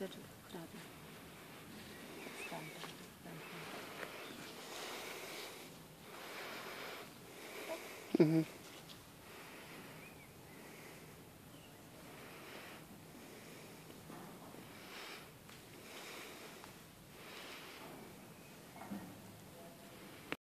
теж вкрадено. Стан там. Угу.